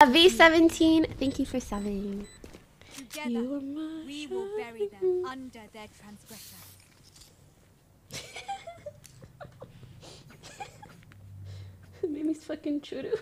Uh, V17, thank you for subbing. Together, You we will bury them under their transgression. Mimi's fucking churu.